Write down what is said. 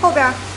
后边。